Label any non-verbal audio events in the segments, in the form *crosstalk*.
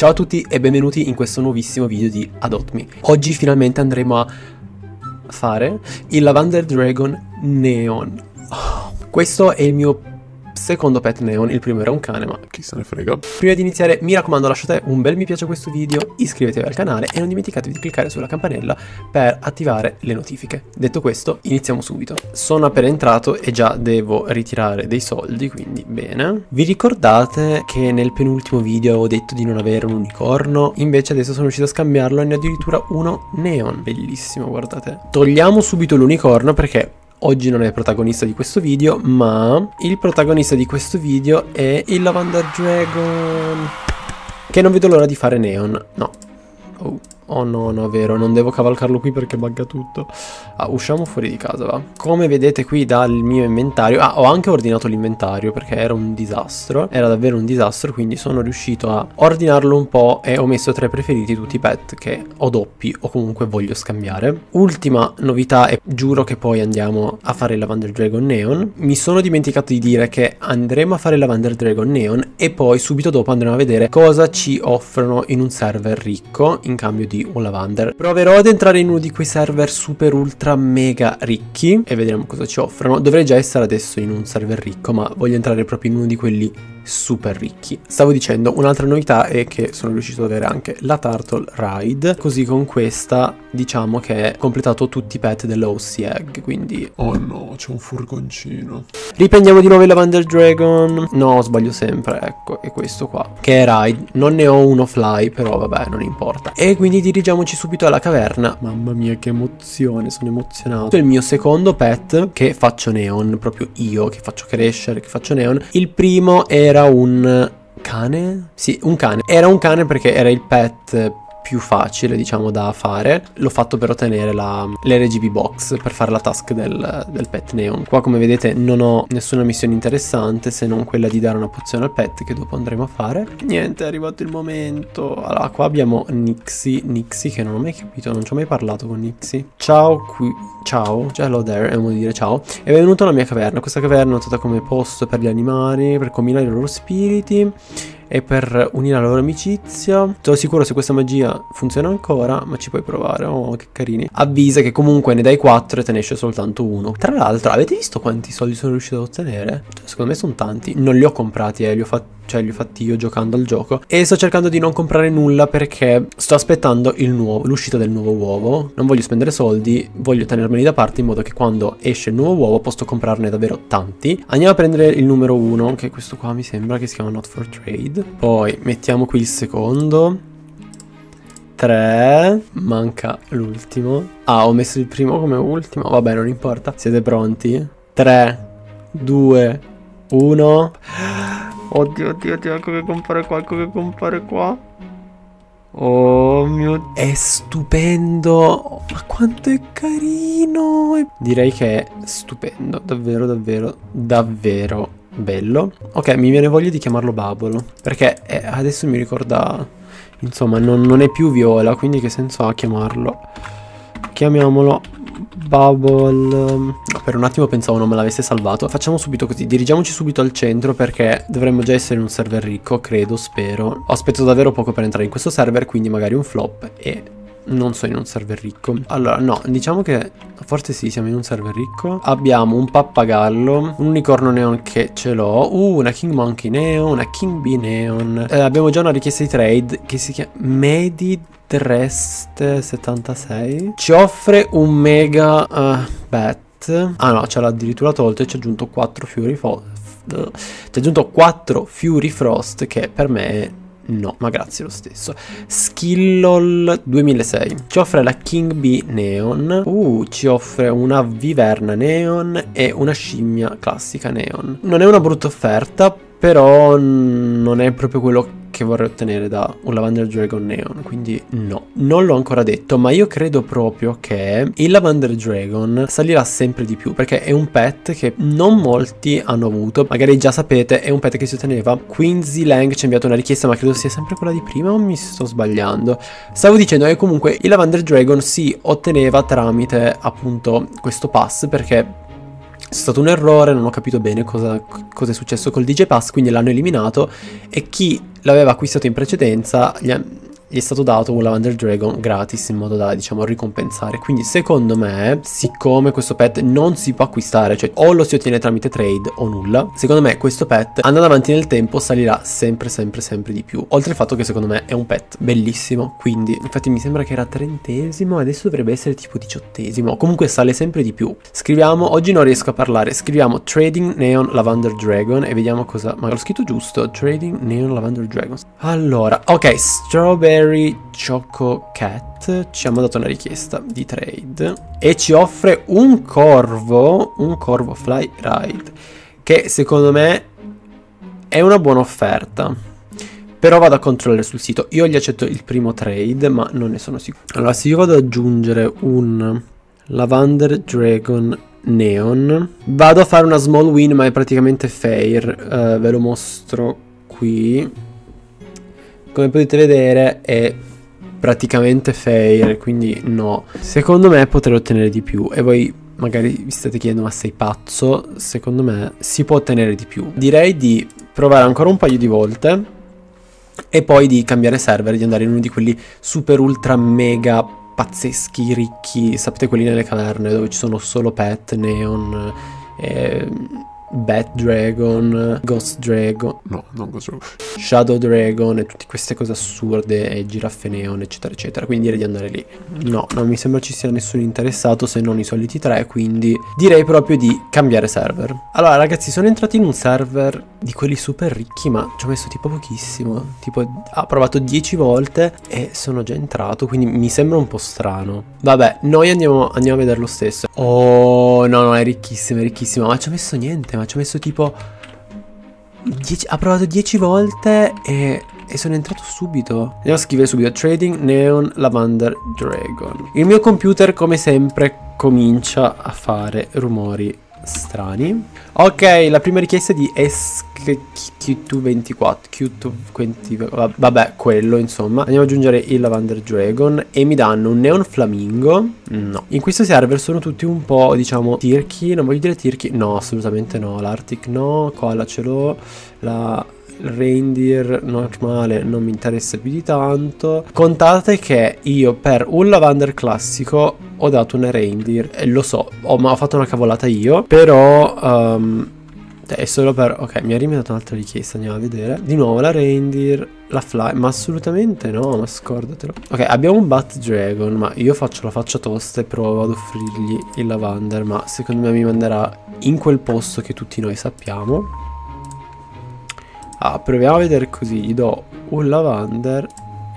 Ciao a tutti e benvenuti in questo nuovissimo video di Adopt Me. Oggi finalmente andremo a fare il Lavander Dragon Neon. Oh, questo è il mio secondo pet neon, il primo era un cane, ma chi se ne frega. Prima di iniziare, mi raccomando, lasciate un bel mi piace a questo video, iscrivetevi al canale e non dimenticatevi di cliccare sulla campanella per attivare le notifiche. Detto questo, iniziamo subito. Sono appena entrato e già devo ritirare dei soldi, quindi bene. Vi ricordate che nel penultimo video avevo detto di non avere un unicorno? Invece adesso sono riuscito a scambiarlo e ne ho addirittura uno neon. Bellissimo, guardate. Togliamo subito l'unicorno perché oggi non è il protagonista di questo video, ma il protagonista di questo video è il Lavender Dragon. Che non vedo l'ora di fare Neon. No. Oh. Oh no, no, vero, non devo cavalcarlo qui perché bugga tutto. Ah, usciamo fuori di casa, va. Come vedete qui dal mio inventario... Ah, ho anche ordinato l'inventario perché era un disastro. Era davvero un disastro, quindi sono riuscito a ordinarlo un po' e ho messo tra i preferiti tutti i pet che ho doppi o comunque voglio scambiare. Ultima novità e giuro che poi andiamo a fare il Lavander Dragon Neon. Mi sono dimenticato di dire che andremo a fare il Lavander Dragon Neon e poi subito dopo andremo a vedere cosa ci offrono in un server ricco in cambio di un Lavander. Proverò ad entrare in uno di quei server super ultra mega ricchi e vedremo cosa ci offrono. Dovrei già essere adesso in un server ricco, ma voglio entrare proprio in uno di quelli super ricchi. Stavo dicendo, un'altra novità è che sono riuscito ad avere anche la Turtle Ride, così con questa diciamo che ho completato tutti i pet dell'OC Egg, quindi... Oh no, c'è un furgoncino. Riprendiamo di nuovo il Lavander Dragon. No, sbaglio sempre, ecco, è questo qua. Che è Ride. Non ne ho uno fly, però vabbè, non importa. E quindi dirigiamoci subito alla caverna. Mamma mia, che emozione, sono emozionato. È il mio secondo pet che faccio neon, proprio io, che faccio crescere, che faccio neon. Il primo era un cane? Sì, un cane. Era un cane perché era il pet più facile diciamo da fare. L'ho fatto per ottenere l'RGB box per fare la task del, del, pet neon. Qua come vedete non ho nessuna missione interessante se non quella di dare una pozione al pet che dopo andremo a fare. Niente è arrivato il momento. Allora qua abbiamo Nixie. Nixie che non ho mai capito non ci ho mai parlato con Nixie. Ciao qui ciao. Hello there è un modo di dire ciao. È venuto alla mia caverna. Questa caverna è notata come posto per gli animali per combinare i loro spiriti e per unire la loro amicizia. Sono sicuro se questa magia funziona ancora, ma ci puoi provare. Oh, che carini. Avvisa che comunque ne dai 4 e te ne esce soltanto uno. Tra l'altro, avete visto quanti soldi sono riuscito ad ottenere? Secondo me sono tanti. Non li ho comprati, eh, li ho fatti cioè li ho fatti io giocando al gioco e sto cercando di non comprare nulla perché sto aspettando l'uscita del nuovo uovo. Non voglio spendere soldi voglio tenermeli da parte in modo che quando esce il nuovo uovo posso comprarne davvero tanti. Andiamo a prendere il numero uno che questo qua mi sembra che si chiama not for trade. Poi mettiamo qui il secondo. 3 manca l'ultimo. Ah ho messo il primo come ultimo vabbè non importa siete pronti. 3 2 1 Oddio, oddio, oddio, ecco che compare qua, ecco che compare qua. Oh mio Dio. È stupendo. Ma quanto è carino. Direi che è stupendo. Davvero, davvero, davvero bello. Ok, mi viene voglia di chiamarlo Babolo. Perché eh, adesso mi ricorda... Insomma, non, non, è più viola, quindi che senso ha chiamarlo? Chiamiamolo Bubble Per un attimo pensavo non me l'avesse salvato. Facciamo subito così Dirigiamoci subito al centro perché dovremmo già essere in un server ricco Credo, spero. Ho aspettato davvero poco per entrare in questo server Quindi magari un flop e non so in un server ricco. Allora no, diciamo che forse sì, siamo in un server ricco. Abbiamo un pappagallo Un unicorno neon che ce l'ho Uh, una king monkey neon Una king bee neon. Eh, Abbiamo già una richiesta di trade Che si chiama Medid Drest 76 Ci offre un mega uh, bet Ah no, ce l'ha addirittura tolto e ci ha aggiunto 4 Fury Frost Ci ha aggiunto 4 Fury Frost che per me è No, ma grazie lo stesso. Skillol 2006. Ci offre la King Bee Neon. Uh, ci offre una Viverna Neon e una scimmia classica Neon. Non è una brutta offerta, però non è proprio quello che vorrei ottenere da un Lavender Dragon Neon, quindi no. Non l'ho ancora detto, ma io credo proprio che il Lavender Dragon salirà sempre di più, perché è un pet che non molti hanno avuto, magari già sapete, è un pet che si otteneva. Quincy Lang ci ha inviato una richiesta, ma credo sia sempre quella di prima o mi sto sbagliando. Stavo dicendo che comunque il Lavender Dragon si otteneva tramite appunto questo pass, perché È stato un errore, non ho capito bene cosa, cosa è successo col DJ Pass, quindi l'hanno eliminato e chi l'aveva acquistato in precedenza gli ha gli è stato dato un Lavender Dragon gratis in modo da, diciamo, ricompensare. Quindi secondo me, siccome questo pet non si può acquistare, cioè o lo si ottiene tramite trade o nulla, secondo me questo pet andando avanti nel tempo salirà sempre, sempre, sempre di più. Oltre al fatto che secondo me è un pet bellissimo, quindi infatti mi sembra che era trentesimo, adesso dovrebbe essere tipo diciottesimo. Comunque sale sempre di più. Scriviamo, oggi non riesco a parlare, scriviamo Trading Neon Lavender Dragon e vediamo cosa... Ma l'ho scritto giusto, Trading Neon Lavender Dragon. Allora, ok, Strawberry Cherry Choco Cat ci ha mandato una richiesta di trade e ci offre un corvo, un corvo fly ride, che secondo me è una buona offerta. Però vado a controllare sul sito. Io gli accetto il primo trade, ma non ne sono sicuro. Allora, se io vado ad aggiungere un Lavander Dragon Neon, vado a fare una small win, ma è praticamente fair. Uh, ve lo mostro qui come potete vedere è praticamente fair, quindi no. Secondo me potrei ottenere di più e voi magari vi state chiedendo ma sei pazzo? Secondo me si può ottenere di più. Direi di provare ancora un paio di volte e poi di cambiare server, di andare in uno di quelli super ultra mega pazzeschi, ricchi, sapete quelli nelle caverne dove ci sono solo pet, neon, eh, Bat Dragon, Ghost Dragon, no, non Ghost Dragon, Shadow Dragon e tutte queste cose assurde e giraffe neon eccetera eccetera, quindi direi di andare lì. No, non mi sembra ci sia nessuno interessato se non i soliti tre, quindi direi proprio di cambiare server. Allora ragazzi, sono entrato in un server di quelli super ricchi, ma ci ho messo tipo pochissimo, tipo ho provato 10 volte e sono già entrato, quindi mi sembra un po' strano. Vabbè, noi andiamo, andiamo a vedere lo stesso. Oh, no, no, è ricchissimo, è ricchissimo, ma ci ho messo niente, ma ci ho messo tipo... Dieci, ha provato 10 volte e, e, sono entrato subito. Andiamo a scrivere subito Trading Neon Lavender Dragon. Il mio computer come sempre comincia a fare rumori strani. Ok, la prima richiesta di SQ24. Q20, vabbè, quello insomma. Andiamo ad aggiungere il Lavander Dragon e mi danno un Neon Flamingo. No. In questo server sono tutti un po', diciamo, tirchi. Non voglio dire tirchi. No, assolutamente no. L'Arctic no. Koala ce l'ho. La reindeer normale non mi interessa più di tanto. Contate che io per un lavander classico ho dato una reindeer e lo so, ho, ho fatto una cavolata io, però um, è solo per... Ok, mi ha rimedato un'altra richiesta, andiamo a vedere. Di nuovo la reindeer, la fly, ma assolutamente no, ma scordatelo. Ok, abbiamo un bat dragon, ma io faccio la faccia tosta e provo ad offrirgli il lavander, ma secondo me mi manderà in quel posto che tutti noi sappiamo. Ah, proviamo a vedere così. Gli do un lavander,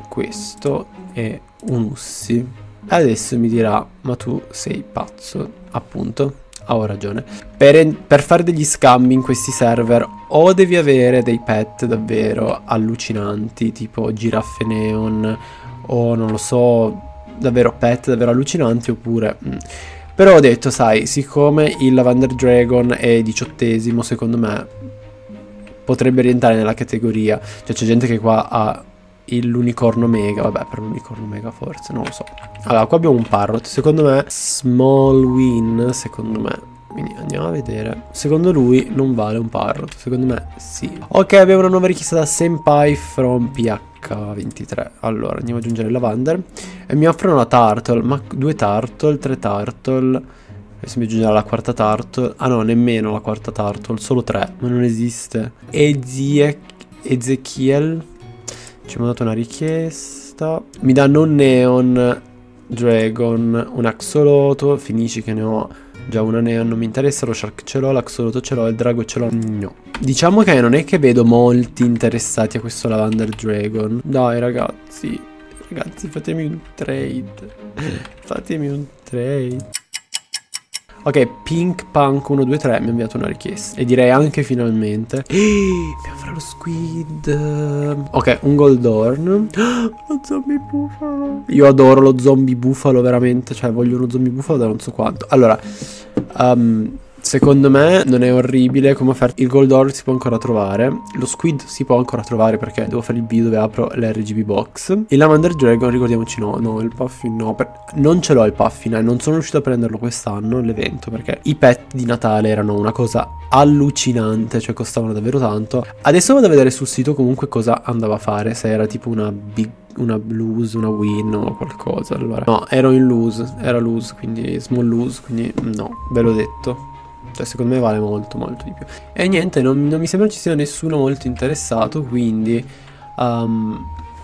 questo e un ussi. Adesso mi dirà, ma tu sei pazzo. Appunto, ho ragione. Per, per fare degli scambi in questi server o devi avere dei pet davvero allucinanti, tipo giraffe neon, o non lo so, davvero pet davvero allucinanti, oppure... Mm. Però ho detto, sai, siccome il Lavander Dragon è diciottesimo, secondo me potrebbe rientrare nella categoria. Cioè c'è gente che qua ha l'unicorno mega, vabbè per l'unicorno mega forse, non lo so. Allora qua abbiamo un parrot, secondo me small win, secondo me. Quindi andiamo a vedere. Secondo lui non vale un parrot, secondo me sì. Ok, abbiamo una nuova richiesta da Senpai from PH23. Allora, andiamo ad aggiungere il lavander. E mi offrono la turtle, ma due turtle, tre turtle... Adesso mi aggiungerà la quarta turtle. Ah no, nemmeno la quarta turtle, solo tre, ma non esiste. Ezekiel ci ha mandato una richiesta. Mi danno un neon dragon, un axoloto, finisci che ne ho già una neon, non mi interessa, lo shark ce l'ho, l'axoloto ce l'ho, il drago ce l'ho, no. Diciamo che non è che vedo molti interessati a questo lavander dragon. Dai ragazzi, ragazzi fatemi un trade, *laughs* fatemi un trade. Ok, Pink Punk 123 mi ha inviato una richiesta. E direi anche finalmente. *gasps* mi avrà lo squid. Ok, un Goldorn. *gasps* lo zombie bufalo. Io adoro lo zombie bufalo, veramente. Cioè, voglio uno zombie bufalo da non so quanto. Allora, um, Secondo me non è orribile come offerta. Il Gold Ore si può ancora trovare. Lo Squid si può ancora trovare perché devo fare il video dove apro l'RGB box. Il Lamander Dragon, ricordiamoci, no, no, il Puffin no. Per... Non ce l'ho il Puffin, eh, non sono riuscito a prenderlo quest'anno all'evento perché i pet di Natale erano una cosa allucinante, cioè costavano davvero tanto. Adesso vado a vedere sul sito comunque cosa andava a fare, se era tipo una big una lose, una win o qualcosa. Allora, no, ero in lose, era lose, quindi small lose, quindi no, ve l'ho detto. Cioè, secondo me vale molto, molto di più. E niente, non, non mi sembra ci sia nessuno molto interessato, quindi... Um,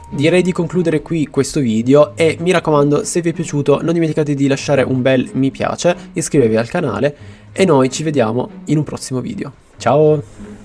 direi di concludere qui questo video e mi raccomando se vi è piaciuto non dimenticate di lasciare un bel mi piace, iscrivervi al canale e noi ci vediamo in un prossimo video. Ciao!